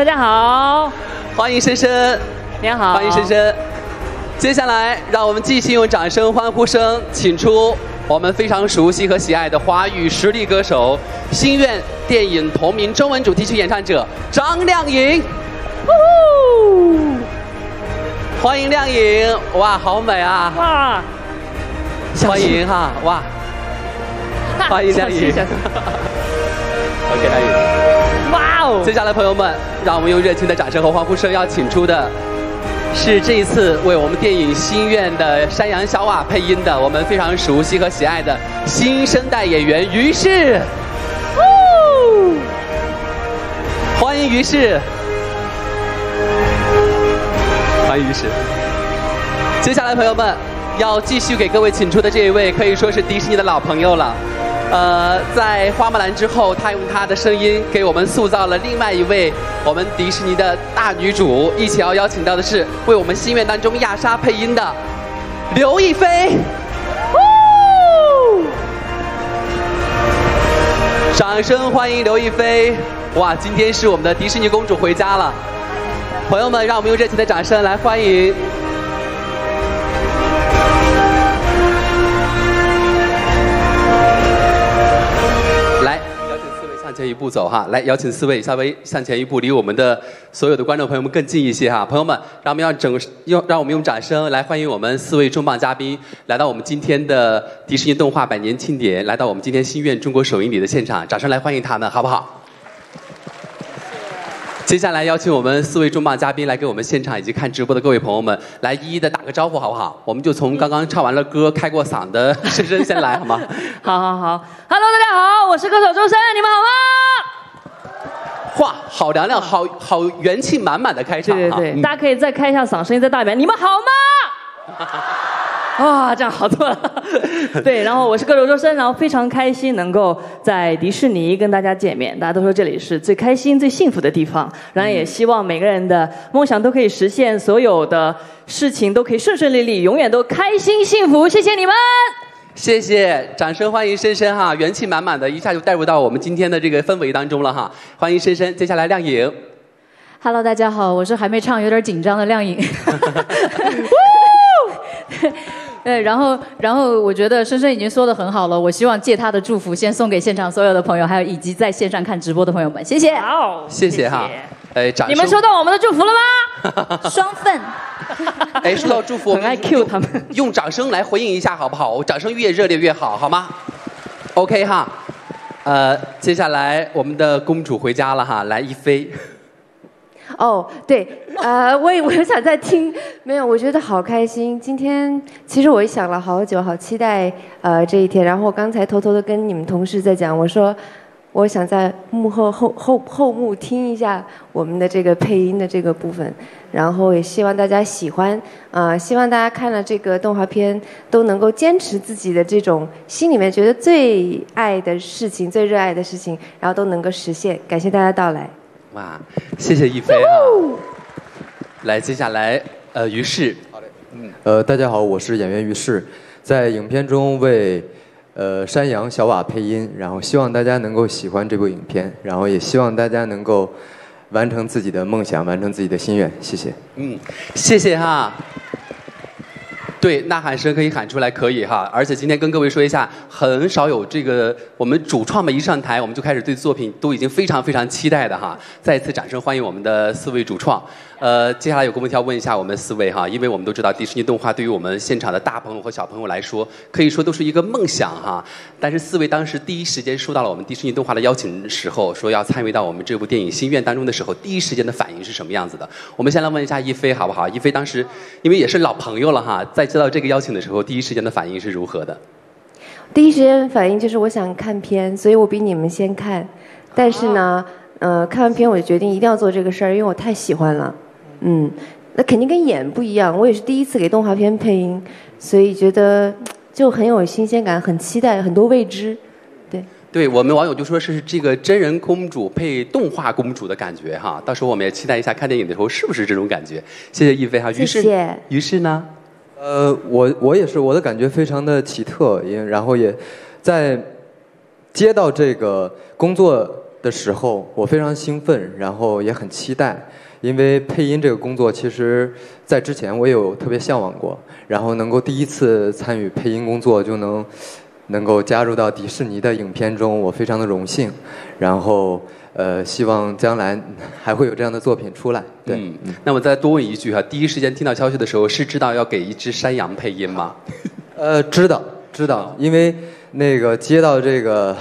大家好，欢迎深深，您好，欢迎深深。接下来，让我们继续用掌声、欢呼声，请出我们非常熟悉和喜爱的华语实力歌手、心愿电影同名中文主题曲演唱者张靓颖。欢迎靓颖，哇，好美啊！哇，欢迎哈，哇，欢迎靓颖。OK，靓颖。接下来，朋友们，让我们用热情的掌声和欢呼声，要请出的。是这一次为我们电影《心愿》的山羊小瓦配音的，我们非常熟悉和喜爱的新生代演员于适。欢迎于适，欢迎于适。接下来，朋友们要继续给各位请出的这一位，可以说是迪士尼的老朋友了。呃，在花木兰之后，她用她的声音给我们塑造了另外一位我们迪士尼的大女主。一起要邀请到的是为我们心愿当中亚莎配音的刘亦菲。掌声欢迎刘亦菲！哇，今天是我们的迪士尼公主回家了。朋友们，让我们用热情的掌声来欢迎。前一步走哈，来邀请四位稍微向前一步，离我们的所有的观众朋友们更近一些哈。朋友们，让我们要整用让我们用掌声来欢迎我们四位重磅嘉宾来到我们今天的迪士尼动画百年庆典，来到我们今天心愿中国首映礼的现场，掌声来欢迎他们，好不好？接下来邀请我们四位重磅嘉宾来给我们现场以及看直播的各位朋友们来一一的打个招呼，好不好？我们就从刚刚唱完了歌、开过嗓的 深深先来，好吗？好好好，Hello，大家好，我是歌手周深，你们好吗？哇，好凉凉，好好元气满满的开场，对对对，大家可以再开一下嗓，声音再大一点，你们好吗？啊，这样好多了。对，然后我是歌手周深，然后非常开心能够在迪士尼跟大家见面。大家都说这里是最开心、最幸福的地方，然后也希望每个人的梦想都可以实现，所有的事情都可以顺顺利利，永远都开心幸福。谢谢你们，谢谢，掌声欢迎深深哈，元气满满的，一下就带入到我们今天的这个氛围当中了哈。欢迎深深，接下来亮颖。Hello，大家好，我是还没唱有点紧张的亮颖。对，然后，然后我觉得深深已经说的很好了。我希望借他的祝福，先送给现场所有的朋友，还有以及在线上看直播的朋友们，谢谢。好，谢谢哈。哎，掌声你们收到我们的祝福了吗？双份。哎，收到祝福，很爱 Q 他们，用掌声来回应一下好不好？掌声越热烈越好，好吗？OK 哈。呃，接下来我们的公主回家了哈，来一飞。哦，对，呃，我也 我也想再听，没有，我觉得好开心。今天其实我也想了好久，好期待呃这一天。然后我刚才偷偷的跟你们同事在讲，我说我想在幕后后后后幕听一下我们的这个配音的这个部分，然后也希望大家喜欢，啊，希望大家看了这个动画片都能够坚持自己的这种心里面觉得最爱的事情、最热爱的事情，然后都能够实现。感谢大家到来。哇，谢谢一飞啊！来，接下来呃，于适。好嘞，嗯，呃，大家好，我是演员于适，在影片中为呃山羊小瓦配音，然后希望大家能够喜欢这部影片，然后也希望大家能够完成自己的梦想，完成自己的心愿，谢谢。嗯，谢谢哈。对，呐喊声可以喊出来，可以哈。而且今天跟各位说一下，很少有这个我们主创们一上台，我们就开始对作品都已经非常非常期待的哈。再次掌声欢迎我们的四位主创。呃，接下来有个问题要问一下我们四位哈，因为我们都知道迪士尼动画对于我们现场的大朋友和小朋友来说，可以说都是一个梦想哈。但是四位当时第一时间收到了我们迪士尼动画的邀请时候，说要参与到我们这部电影《心愿》当中的时候，第一时间的反应是什么样子的？我们先来问一下一菲好不好？一菲当时因为也是老朋友了哈，在接到这个邀请的时候，第一时间的反应是如何的？第一时间反应就是我想看片，所以我比你们先看。但是呢，呃，看完片我就决定一定要做这个事儿，因为我太喜欢了。嗯，那肯定跟演不一样。我也是第一次给动画片配音，所以觉得就很有新鲜感，很期待，很多未知。对，对我们网友就说是这个真人公主配动画公主的感觉哈。到时候我们也期待一下看电影的时候是不是这种感觉。谢谢亦菲哈。谢谢。于是呢？呃，我我也是，我的感觉非常的奇特，也然后也在接到这个工作的时候，我非常兴奋，然后也很期待，因为配音这个工作，其实在之前我也有特别向往过，然后能够第一次参与配音工作，就能能够加入到迪士尼的影片中，我非常的荣幸，然后呃，希望将来还会有这样的作品出来。对，嗯，那我再多问一句哈，第一时间听到消息的时候，是知道要给一只山羊配音吗？呃，知道知道，因为那个接到这个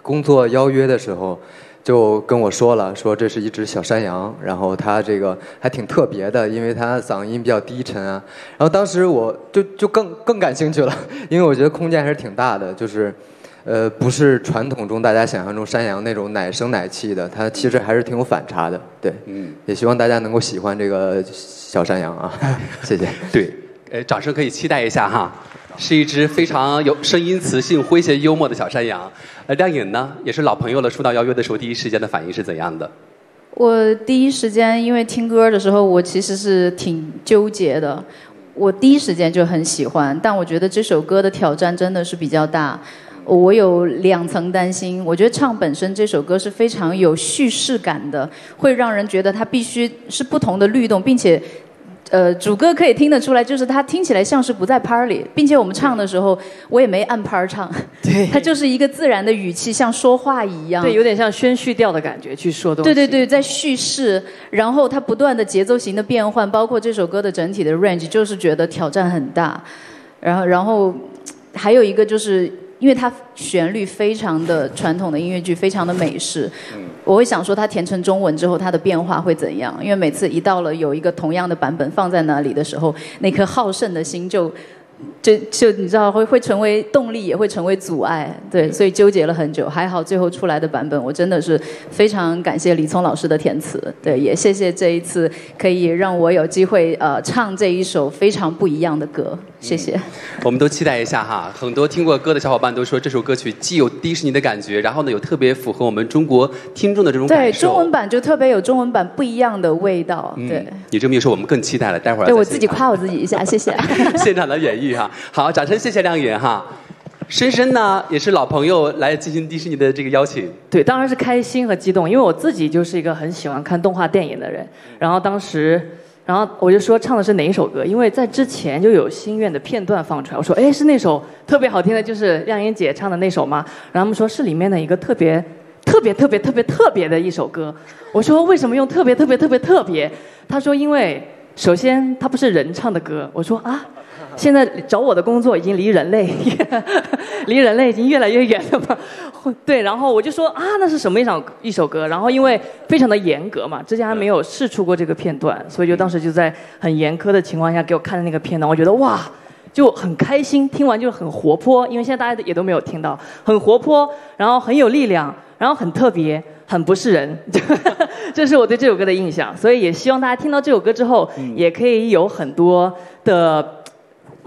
工作邀约的时候，就跟我说了，说这是一只小山羊，然后它这个还挺特别的，因为它嗓音比较低沉啊。然后当时我就就更更感兴趣了，因为我觉得空间还是挺大的，就是。呃，不是传统中大家想象中山羊那种奶声奶气的，它其实还是挺有反差的。对，嗯，也希望大家能够喜欢这个小山羊啊，谢谢。对，呃，掌声可以期待一下哈，是一只非常有声音磁性、诙谐幽默的小山羊。呃，亮颖呢，也是老朋友了，收到邀约的时候，第一时间的反应是怎样的？我第一时间因为听歌的时候，我其实是挺纠结的。我第一时间就很喜欢，但我觉得这首歌的挑战真的是比较大。我有两层担心，我觉得唱本身这首歌是非常有叙事感的，会让人觉得它必须是不同的律动，并且，呃，主歌可以听得出来，就是它听起来像是不在拍儿里，并且我们唱的时候，我也没按拍儿唱，对 它就是一个自然的语气，像说话一样，对，有点像宣叙调的感觉去说东西。对对对，在叙事，然后它不断的节奏型的变换，包括这首歌的整体的 range，就是觉得挑战很大。然后，然后还有一个就是。因为它旋律非常的传统的音乐剧，非常的美式，我会想说它填成中文之后它的变化会怎样？因为每次一到了有一个同样的版本放在那里的时候，那颗好胜的心就 就就你知道会会成为动力，也会成为阻碍，对，所以纠结了很久。还好最后出来的版本，我真的是非常感谢李聪老师的填词，对，也谢谢这一次可以让我有机会呃唱这一首非常不一样的歌，谢谢。我们都期待一下哈，很多听过歌的小伙伴都说这首歌曲既有迪士尼的感觉，然后呢又特别符合我们中国听众的这种感对，中文版就特别有中文版不一样的味道，对。嗯，你这么一说，我们更期待了。待会儿对我自己夸我自己一下，谢谢。现场的演绎哈。好，掌声谢谢亮颖哈。深深呢也是老朋友来进行迪士尼的这个邀请。对，当然是开心和激动，因为我自己就是一个很喜欢看动画电影的人。然后当时，然后我就说唱的是哪一首歌，因为在之前就有心愿的片段放出来，我说哎是那首特别好听的，就是亮颖姐唱的那首吗？然后他们说是里面的一个特别特别特别特别特别的一首歌。我说为什么用特别特别特别特别？他说因为首先它不是人唱的歌。我说啊。现在找我的工作已经离人类，离人类已经越来越远了嘛。对，然后我就说啊，那是什么一首一首歌？然后因为非常的严格嘛，之前还没有试出过这个片段，所以就当时就在很严苛的情况下给我看的那个片段，我觉得哇，就很开心，听完就很活泼，因为现在大家也都没有听到，很活泼，然后很有力量，然后很特别，很不是人，这是我对这首歌的印象。所以也希望大家听到这首歌之后，也可以有很多的。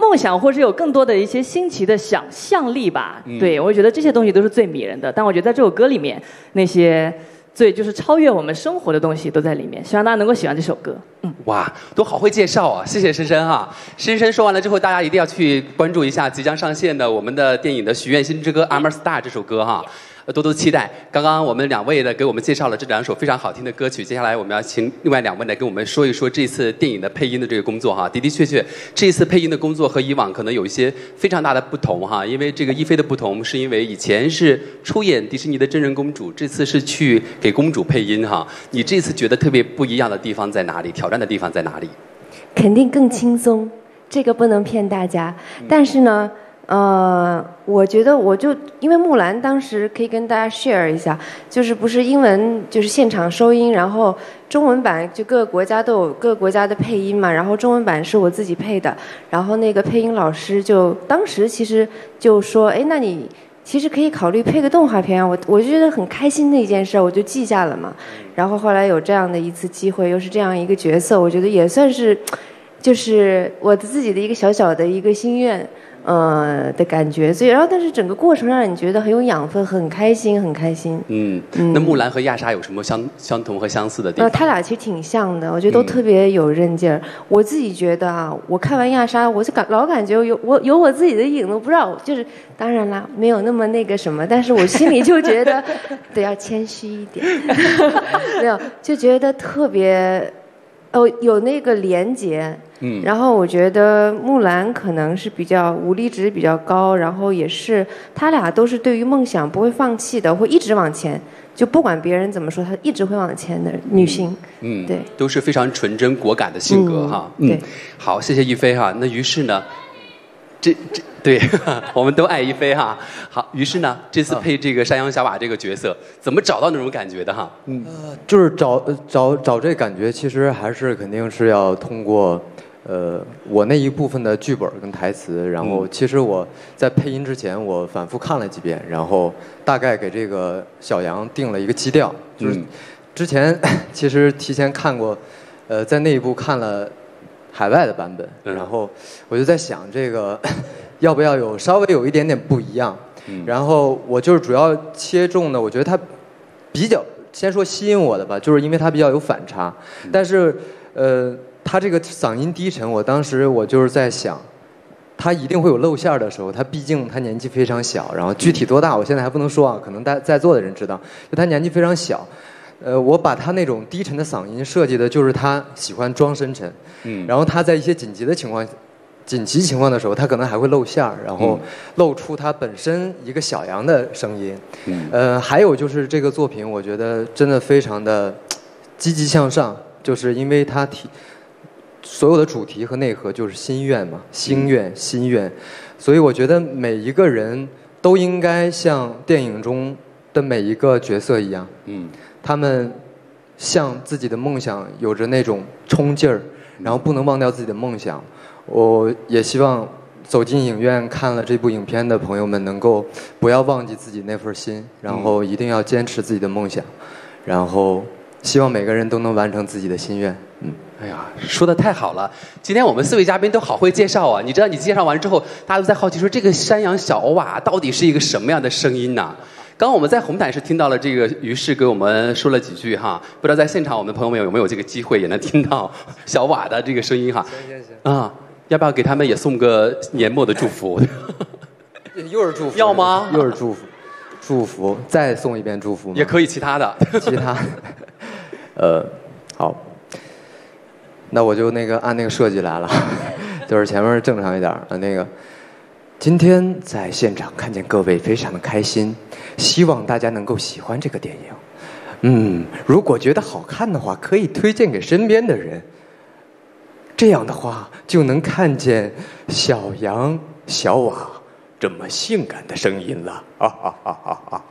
梦想，或是有更多的一些新奇的想象力吧。对，我觉得这些东西都是最迷人的。但我觉得在这首歌里面，那些最就是超越我们生活的东西都在里面。希望大家能够喜欢这首歌。嗯，哇，都好会介绍啊！谢谢深深哈。深深说完了之后，大家一定要去关注一下即将上线的我们的电影的《许愿星之歌》（I'm a Star） 这首歌哈。呃多多期待。刚刚我们两位呢给我们介绍了这两首非常好听的歌曲，接下来我们要请另外两位来跟我们说一说这次电影的配音的这个工作哈。的的确确，这次配音的工作和以往可能有一些非常大的不同哈。因为这个一菲的不同，是因为以前是出演迪士尼的真人公主，这次是去给公主配音哈。你这次觉得特别不一样的地方在哪里？挑战的地方在哪里？肯定更轻松，这个不能骗大家。但是呢，呃，我觉得我就因为木兰当时可以跟大家 share 一下，就是不是英文就是现场收音，然后中文版就各个国家都有各个国家的配音嘛，然后中文版是我自己配的，然后那个配音老师就当时其实就说，哎，那你其实可以考虑配个动画片啊，我我就觉得很开心的一件事，我就记下了嘛。然后后来有这样的一次机会，又是这样一个角色，我觉得也算是，就是我的自己的一个小小的一个心愿。呃的感觉。所以，然后但是整个过程让你觉得很有养分，很开心，很开心。嗯，那木兰和亚莎有什么相相同和相似的地呃，方？他俩其实挺像的，我觉得都嗯特别有韧劲儿。我自己觉得啊，我看完亚莎，我就感老感觉有我有我自己的影子，我不知道，就是当然啦，没有那么那个什么，但是我心里就觉得 得要谦虚一点，没有就觉得特别哦有那个连接。嗯然后我觉得木兰可能是比较武力值比较高，然后也是他俩都是对于梦想不会放弃的，会一直往前，就不管别人怎么说，她一直会往前的女性。嗯，对，都是非常纯真果敢的性格嗯哈。嗯，好，谢谢一菲哈。那于是呢，这这对，我们都爱一菲哈。好，于是呢，这次配这个山羊小瓦这个角色，怎么找到那种感觉的哈？嗯，就是找呃找找这感觉，其实还是肯定是要通过，呃，我那一部分的剧本跟台词，然后嗯其实我在配音之前，我反复看了几遍，然后大概给这个小杨定了一个基调，就是嗯之前 其实提前看过，呃，在那一部看了海外的版本，嗯然后我就在想这个 要不要有稍微有一点点不一样，嗯。然后我就是主要切中的，我觉得它比较先说吸引我的吧，就是因为它比较有反差，但是呃，他这个嗓音低沉，我当时我就是在想。他一定会有露馅儿的时候，他毕竟他年纪非常小，然后具体多大我现在还不能说啊，可能在在座的人知道，就他年纪非常小，呃，我把他那种低沉的嗓音设计的就是他喜欢装深沉，嗯。然后他在一些紧急的情况、紧急情况的时候，他可能还会露馅儿，然后露出他本身一个小羊的声音。嗯。呃，还有就是这个作品，我觉得真的非常的积极向上，就是因为他提所有的主题和内核就是心愿嘛，心愿、心愿，所以我觉得每一个人都应该像电影中的每一个角色一样，嗯他们向自己的梦想有着那种冲劲儿，然后不能忘掉自己的梦想。我也希望走进影院看了这部影片的朋友们，能够不要忘记自己那份心，然后一定要坚持自己的梦想，然后希望每个人都能完成自己的心愿。嗯。哎呀，说的太好了！今天我们四位嘉宾都好会介绍啊！你知道，你介绍完之后，大家都在好奇说，这个山羊小瓦到底是一个什么样的声音呢？刚刚我们在红毯是听到了这个于是给我们说了几句哈，不知道在现场我们的朋友们有没有这个机会也能听到 小瓦的这个声音哈？行行行。啊，要不要给他们也送个年末的祝福？又是祝福，要吗又是祝福，祝福，再送一遍祝福吗？也可以其他的。其他，呃，好，那我就那个按那个设计来了，就是前面正常一点儿呃那个，今天在现场看见各位非常的开心，希望大家能够喜欢这个电影。嗯，如果觉得好看的话，可以推荐给身边的人。这样的话，就能看见小杨、小瓦这么性感的声音了。啊啊啊啊啊！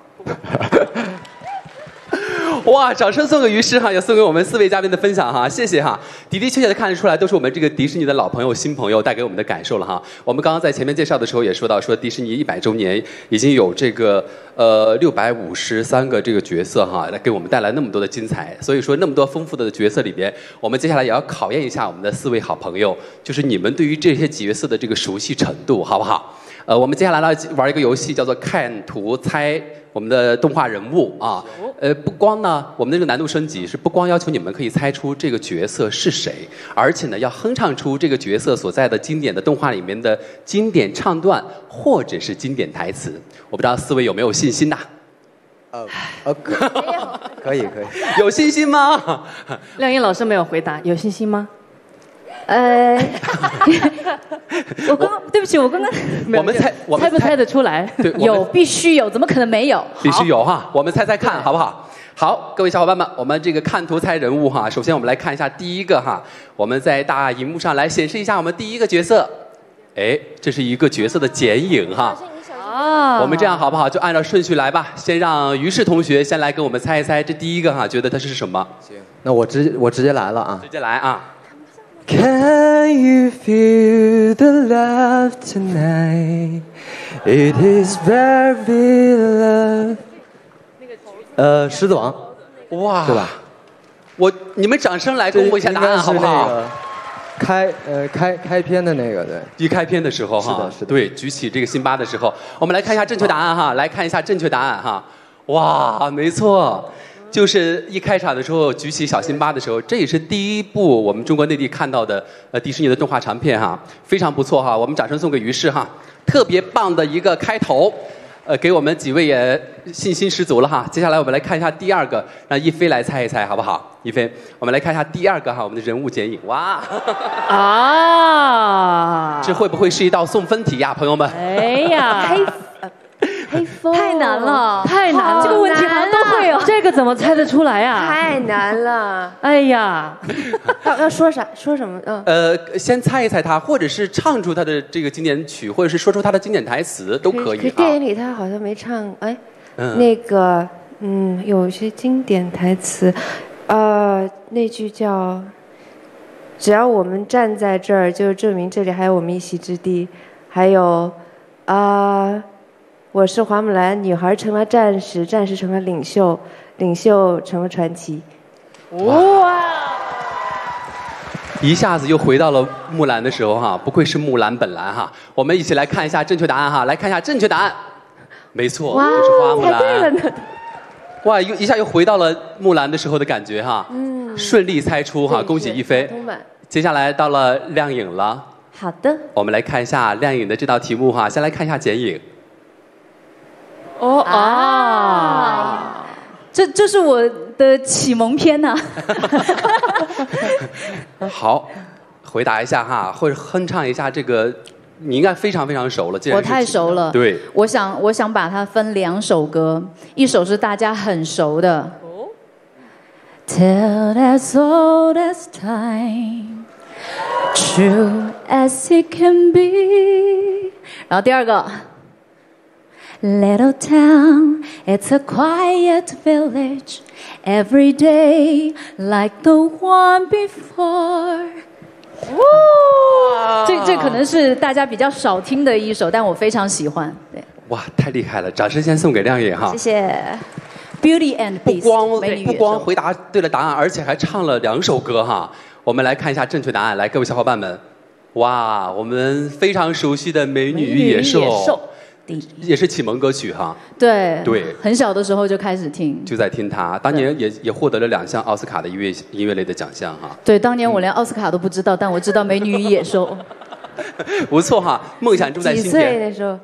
哇，掌声送给于师哈，也送给我们四位嘉宾的分享哈，谢谢哈。的的确确的看得出来，都是我们这个迪士尼的老朋友、新朋友带给我们的感受了哈。我们刚刚在前面介绍的时候也说到，说迪士尼一百周年已经有这个呃六百五十三个这个角色哈，来给我们带来那么多的精彩。所以说那么多丰富的角色里边，我们接下来也要考验一下我们的四位好朋友，就是你们对于这些角色的这个熟悉程度，好不好？呃，我们接下来呢玩一个游戏，叫做看图猜我们的动画人物啊。呃，不光呢，我们的这个难度升级是不光要求你们可以猜出这个角色是谁，而且呢要哼唱出这个角色所在的经典的动画里面的经典唱段或者是经典台词。我不知道四位有没有信心呐？呃呃，可 可以可以。有信心吗？亮英老师没有回答，有信心吗？呃，我刚刚对不起，我刚刚没有我们猜我们猜猜不猜得出来？对，有必须有，怎么可能没有？必须有哈，我们猜猜看好不好？好，各位小伙伴们，我们这个看图猜人物哈。首先我们来看一下第一个哈，我们在大荧幕上来显示一下我们第一个角色。哎，这是一个角色的剪影哈。啊我们这样好不好？就按照顺序来吧。先让于适同学先来给我们猜一猜，这第一个哈，觉得他是什么？行，那我直接我直接来了啊直。接来啊！Can you feel the love tonight? It is very love。呃，狮子王，哇，对吧？我你们掌声来公布一下答案好不好？开呃开开篇的那个对。一开篇的时候哈，是的是的对，举起这个辛巴的时候，我们来看一下正确答案哈，来看一下正确答案哈，哇，没错，就是一开场的时候举起小辛巴的时候，这也是第一部我们中国内地看到的呃迪士尼的动画长片哈，非常不错哈，我们掌声送给于适哈，特别棒的一个开头。呃，给我们几位也信心十足了哈。接下来我们来看一下第二个，让一菲来猜一猜好不好？一菲，我们来看一下第二个哈，我们的人物剪影。哇，啊，这会不会是一道送分题呀，朋友们？哎呀，黑 呃黑风太难，了，太难了，这个问题好像都会有。这个怎么猜得出来呀？太难了。哎呀，要要说啥？说什么？嗯，呃，先猜一猜他，或者是唱出他的这个经典曲，或者是说出他的经典台词都可以可电影啊。里他好像没唱，哎，嗯那个，嗯，有些经典台词，呃，那句叫“只要我们站在这儿，就证明这里还有我们一席之地”，还有，啊、我是花木兰，女孩成了战士，战士成了领袖，领袖成了传奇。哇一下子又回到了木兰的时候哈，不愧是木兰本兰哈。我们一起来看一下正确答案哈，来看一下正确答案，没错，哇就是花，木猜对了兰。呢！哇，又一下又回到了木兰的时候的感觉哈，嗯顺利猜出哈，对恭喜一菲。接下来到了亮颖了，好的，我们来看一下亮颖的这道题目哈，先来看一下剪影。哦啊，这这是我的启蒙片呐、好，回答一下哈，或者哼唱一下这个，你应该非常非常熟了。既然我太熟了。对，我想我想把它分两首歌，一首是大家很熟的。Till as old as time, true as it can be。然后第二个，Little town, it's a quiet village. Every day like the one before。这这可能是大家比较少听的一首，但我非常喜欢。对，哇，太厉害了！掌声先送给亮颖哈谢。谢。Beauty and 不 Beast，光美女与不光回答对了答案，而且还唱了两首歌哈。我们来看一下正确答案，来，各位小伙伴们，哇，我们非常熟悉的《美女与野兽》美女与野兽也是启蒙歌曲哈，对对很小的时候就开始听。就在听它。当年也也获得了两项奥斯卡的音乐音乐类的奖项哈，对，当年我连奥斯卡都不知道，但我知道《美女与野兽》，不错哈，梦想住在几岁心田。那时候？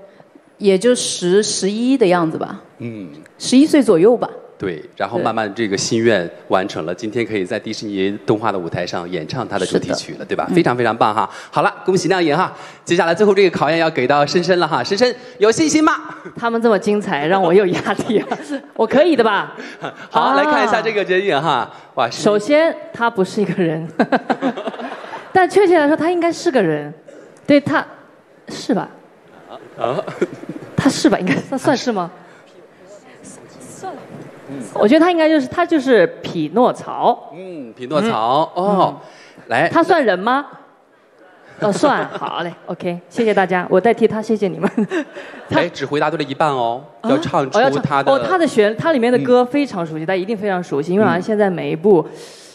也就十十一的样子吧，嗯，十一岁左右吧。对，然后慢慢这个心愿完成了，今天可以在迪士尼动画的舞台上演唱他的主题曲了，对吧？非常非常棒哈！好了，恭喜亮颖哈！接下来最后这个考验要给到深深了哈，深深有信心吗？他们这么精彩，让我有压力啊！我可以的吧？好，啊来看一下这个剪影哈，哇，首先，他不是一个人，但确切来说，他应该是个人。对他，是吧？啊，他是吧？应该他算是吗？算了。我觉得他应该就是他就是匹诺曹，嗯，匹诺曹哦，来，他算人吗？哦，算，好嘞，OK，谢谢大家，我代替他谢谢你们。他 哎，只回答对了一半哦，要唱出他的哦，他的旋，他里面的歌非常熟悉，大家一定非常熟悉，因为好像现在每一部，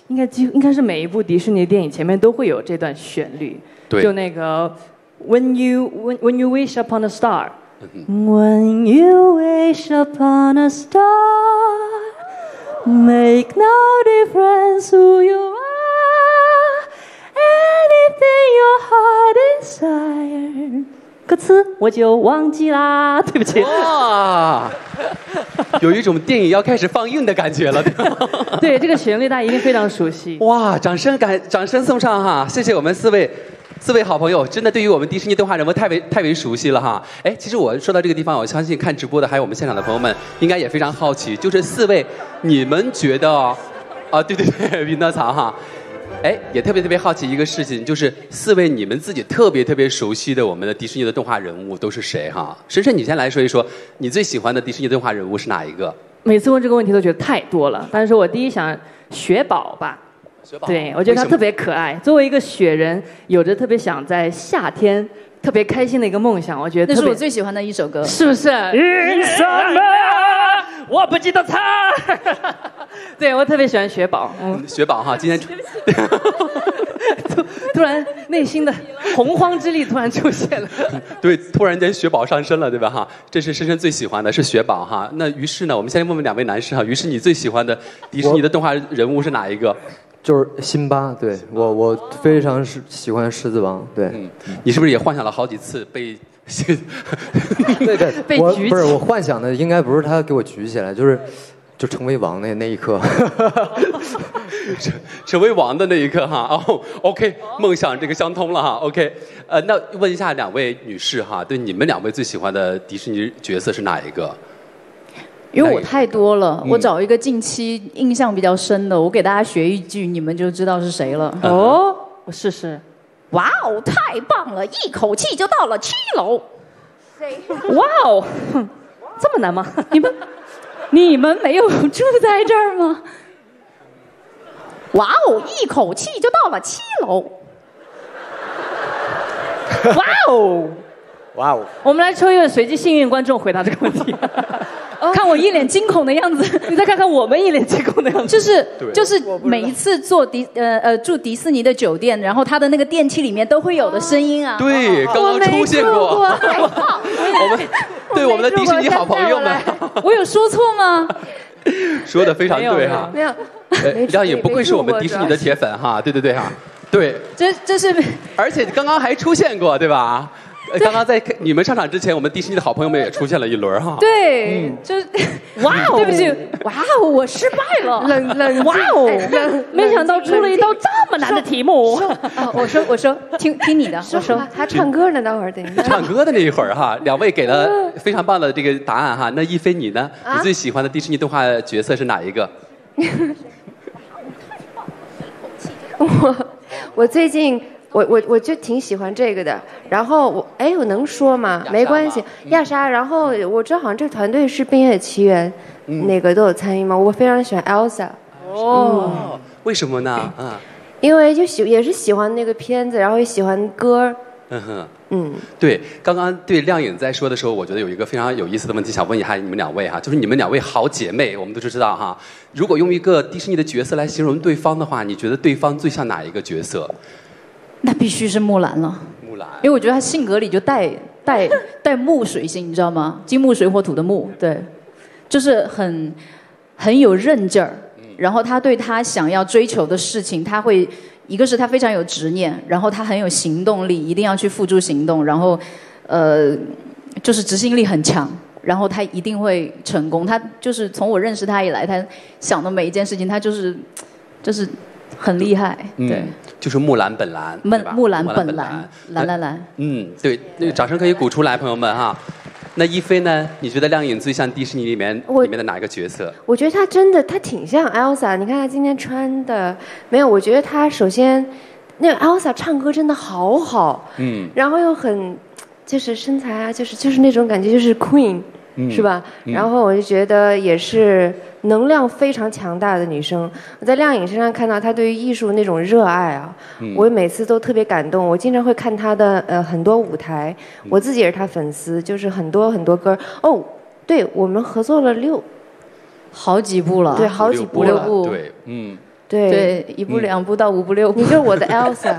应该几乎应该是每一部迪士尼电影前面都会有这段旋律，对就那个 When you when when you wish upon a star。嗯 When you wish upon a star, make no difference who you are, anything your heart desires.。歌词我就忘记啦，对不起。哇，有一种电影要开始放映的感觉了，对吧？对这个旋律，大家一定非常熟悉。哇，掌声感，掌声送上哈！谢谢我们四位，四位好朋友，真的对于我们迪士尼动画人物太为太为熟悉了哈。哎，其实我说到这个地方，我相信看直播的还有我们现场的朋友们，应该也非常好奇，就是四位，你们觉得，啊，对 对对，匹诺曹哈。哎，也特别特别好奇一个事情，就是四位你们自己特别特别熟悉的我们的迪士尼的动画人物都是谁哈？深深，你先来说一说，你最喜欢的迪士尼动画人物是哪一个？每次问这个问题都觉得太多了，但是我第一想雪宝吧，对我觉得他特别可爱。作为一个雪人，有着特别想在夏天特别开心的一个梦想，我觉得那是我最喜欢的一首歌。是不是？云什么？我不记得他。对我特别喜欢雪宝，嗯，雪宝哈，今天突 突然内心的洪荒之力突然出现了。对，突然间雪宝上身了，对吧？哈，这是深深最喜欢的是雪宝哈。那于是呢，我们先问问两位男士哈，于是你最喜欢的迪士尼的动画人物是哪一个？就是辛巴，对我我非常是喜欢狮子王，对，嗯，你是不是也幻想了好几次被？对对，被举起我不是我幻想的，应该不是他给我举起来，就是就成为王那那一刻。成 成为王的那一刻哈哦，OK，梦想这个相通了哈，OK，呃，那问一下两位女士哈，对你们两位最喜欢的迪士尼角色是哪一个？因为我太多了，嗯我找一个近期印象比较深的，我给大家学一句，你们就知道是谁了。哦，我试试。哇哦，太棒了，一口气就到了七楼。哇哦，这么难吗？你们，你们没有住在这儿吗？哇哦，一口气就到了七楼。哇哦！哇哦！我们来抽一位随机幸运观众回答这个问题。看我一脸惊恐的样子，你再看看我们一脸惊恐的样子。就是就是每一次坐迪呃呃住迪士尼的酒店，然后它的那个电梯里面都会有的声音啊。对，刚刚出现过。我们对我们的迪士尼好朋友们我有说错吗？说的非常对哈。没有，呃没亮颖不愧是我们迪士尼的铁粉哈，对对对哈，对，这这是而且刚刚还出现过对吧？呃刚刚在你们上场之前，我们迪士尼的好朋友们也出现了一轮哈。对，就是哇哦，对不起，哇哦，我失败了。冷冷哇哦没想到出了一道这么难的题目。啊，我说我说，听听你的，我说还还唱歌呢，待会儿等一下。唱歌的那一会儿哈，两位给了非常棒的这个答案哈。那一菲你呢？啊你最喜欢的迪士尼动画角色是哪一个？我我最近我我我就挺喜欢这个的。然后我哎，我能说吗没关系，亚莎。然后我知道好像这个团队是《冰雪奇缘》哪个都有参与吗？我非常喜欢 Elsa，哦，为什么呢？嗯因为就喜也是喜欢那个片子，然后也喜欢歌。嗯哼。嗯，对，刚刚对亮颖在说的时候，我觉得有一个非常有意思的问题想问一下你们两位哈，就是你们两位好姐妹，我们都知道哈。如果用一个迪士尼的角色来形容对方的话，你觉得对方最像哪一个角色？那必须是木兰了，木兰。因为我觉得他性格里就带带带木水性，你知道吗？金木水火土的木，对，就是很很有韧劲儿。然后他对他想要追求的事情，他会一个是他非常有执念，然后他很有行动力，一定要去付诸行动，然后呃，就是执行力很强。然后他一定会成功。他就是从我认识他以来，他想的每一件事情，他就是就是很厉害。对，嗯，就是木兰本兰，木木兰本本兰，兰兰兰。嗯，对，那个掌声可以鼓出来，朋友们哈。那一菲呢？你觉得亮颖最像迪士尼里面里面的哪一个角色？我觉得她真的，她挺像 Elsa。你看她今天穿的，没有？我觉得她首先，那个 Elsa 唱歌真的好好，嗯，然后又很，就是身材啊，就是就是那种感觉，就是 Queen，、嗯是吧？嗯然后我就觉得也是能量非常强大的女生。我在亮颖身上看到她对于艺术那种热爱啊，嗯我每次都特别感动。我经常会看她的呃很多舞台，嗯我自己也是她粉丝，就是很多很多歌哦。对我们合作了六好几部了，对好几部了了部对，嗯，对，对，一步两步到五步六步你。就是我的 Elsa。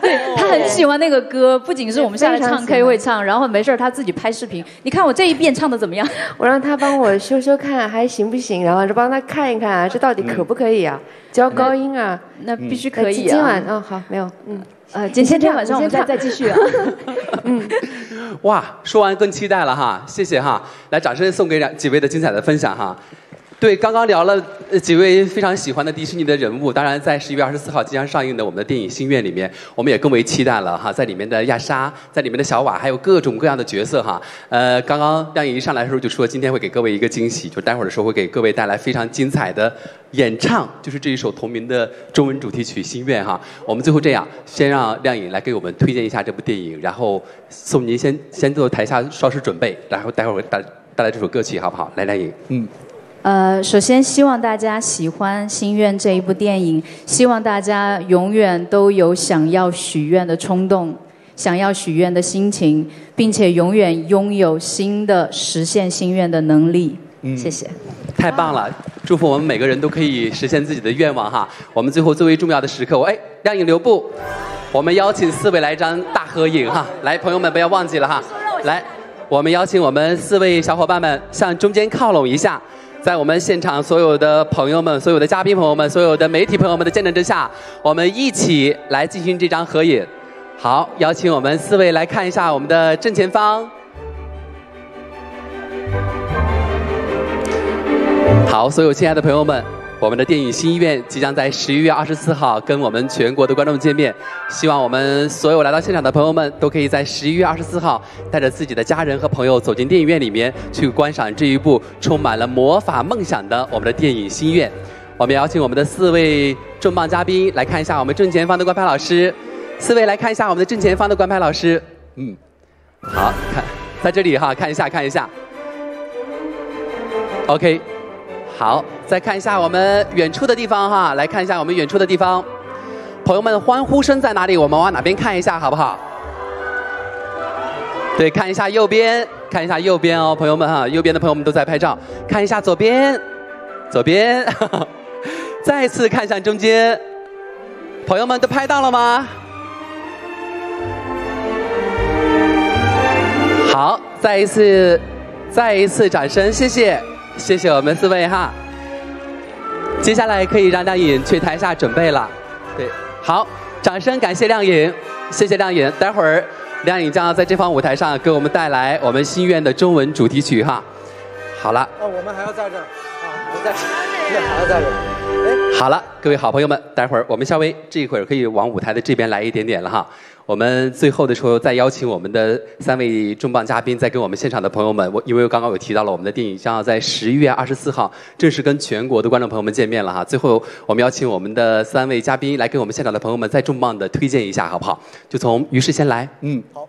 对他很喜欢那个歌，不仅是我们下来唱 K 会唱，然后没事儿他自己拍视频。你看我这一遍唱的怎么样？我让他帮我修修看还行不行，然后就帮他看一看啊，这到底可不可以啊？教高音啊？那必须可以今今晚啊。嗯好没有嗯呃，今今天晚上我们再再继续啊。哇，说完更期待了哈，谢谢哈，来掌声送给两几位的精彩的分享哈。对，刚刚聊了几位非常喜欢的迪士尼的人物，当然在十一月二十四号即将上映的我们的电影《心愿》里面，我们也更为期待了哈，在里面的亚莎，在里面的小瓦，还有各种各样的角色哈。呃，刚刚亮颖一上来的时候就说，今天会给各位一个惊喜，就待会儿的时候会给各位带来非常精彩的演唱，就是这一首同名的中文主题曲《心愿》哈。我们最后这样，先让亮颖来给我们推荐一下这部电影，然后送您先先做台下稍事准备，然后待会儿带带来这首歌曲好不好？来，亮颖，嗯。呃，首先希望大家喜欢《心愿》这一部电影，希望大家永远都有想要许愿的冲动，想要许愿的心情，并且永远拥有新的实现心愿的能力。嗯谢谢。太棒了！祝福我们每个人都可以实现自己的愿望哈。我们最后最为重要的时刻，我哎，亮影留步，我们邀请四位来张大合影哈。来，朋友们不要忘记了哈。来，我们邀请我们四位小伙伴们向中间靠拢一下，在我们现场所有的朋友们、所有的嘉宾朋友们、所有的媒体朋友们的见证之下，我们一起来进行这张合影。好，邀请我们四位来看一下我们的正前方。好，所有亲爱的朋友们，我们的电影新医院即将在十一月二十四号跟我们全国的观众见面。希望我们所有来到现场的朋友们都可以在十一月二十四号带着自己的家人和朋友走进电影院里面去观赏这一部充满了魔法梦想的我们的电影新医院。我们邀请我们的四位重磅嘉宾来看一下我们正前方的观拍老师，四位来看一下我们的正前方的观拍老师。嗯，好看，在这里哈，看一下看一下。OK。好，再看一下我们远处的地方哈，来看一下我们远处的地方，朋友们欢呼声在哪里？我们往哪边看一下好不好？对，看一下右边，看一下右边哦，朋友们哈，右边的朋友们都在拍照，看一下左边，左边，再次看向中间，朋友们都拍到了吗？好，再一次，再一次掌声，谢谢。谢谢我们四位哈，接下来可以让亮颖去台下准备了。对，好，掌声感谢亮颖，谢谢亮颖。待会儿亮颖将要在这方舞台上给我们带来我们心愿的中文主题曲哈。好了。那我们还要在这儿啊，还在这儿，还要在这儿。哎，好了，各位好朋友们，待会儿我们稍微这一会儿可以往舞台的这边来一点点了哈。我们最后的时候再邀请我们的三位重磅嘉宾，再跟我们现场的朋友们，我因为刚刚有提到了我们的电影将要在十一月二十四号正式跟全国的观众朋友们见面了哈。最后我们邀请我们的三位嘉宾来跟我们现场的朋友们再重磅的推荐一下好不好？就从于是先来，嗯，好。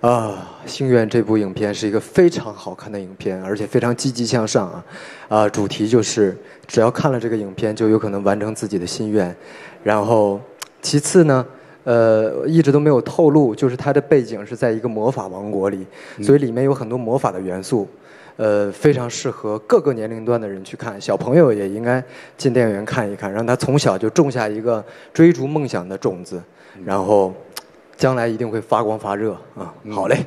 啊，《心愿》这部影片是一个非常好看的影片，而且非常积极向上啊！啊，主题就是只要看了这个影片，就有可能完成自己的心愿。然后，其次呢？呃，一直都没有透露，就是它的背景是在一个魔法王国里，所以里面有很多魔法的元素，呃，非常适合各个年龄段的人去看，小朋友也应该进电影院看一看，让他从小就种下一个追逐梦想的种子，然后将来一定会发光发热啊！好嘞，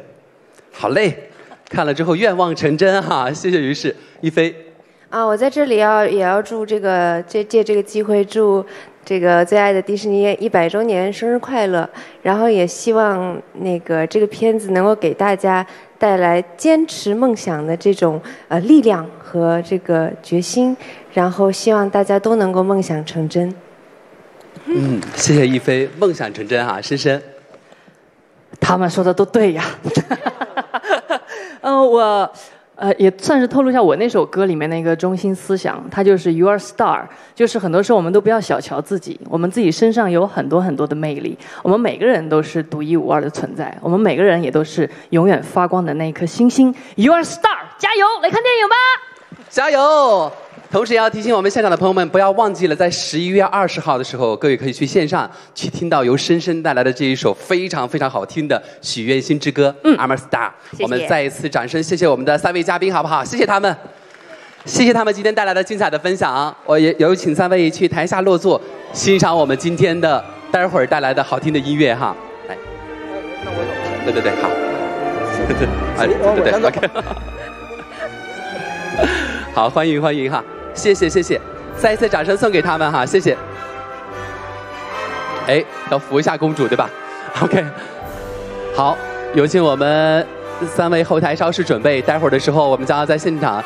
好嘞，看了之后愿望成真哈！谢谢于是一飞啊，我在这里要也要祝这个借借这个机会祝。这个最爱的迪士尼一百周年生日快乐！然后也希望那个这个片子能够给大家带来坚持梦想的这种呃力量和这个决心，然后希望大家都能够梦想成真。嗯，谢谢一飞，梦想成真哈，深深。他们说的都对呀。嗯，我。呃，也算是透露一下我那首歌里面的一个中心思想，它就是 “you are Star，就是很多时候我们都不要小瞧自己，我们自己身上有很多很多的魅力，我们每个人都是独一无二的存在，我们每个人也都是永远发光的那一颗星星。，“you are Star，加油，来看电影吧！加油！同时也要提醒我们现场的朋友们，不要忘记了，在十一月二十号的时候，各位可以去线上去听到由深深带来的这一首非常非常好听的《许愿星之歌》。嗯，I'm a star。我们再一次掌声，谢谢我们的三位嘉宾，好不好？谢谢他们，谢谢他们今天带来的精彩的分享。我也有请三位去台下落座，欣赏我们今天的待会儿带来的好听的音乐哈。来，那我走。对对对，好。对对对，OK。好，欢迎欢迎哈。谢谢谢谢，再一次掌声送给他们哈，谢谢。哎，要扶一下公主对吧？OK，好，有请我们三位后台稍事准备，待会儿的时候我们将要在现场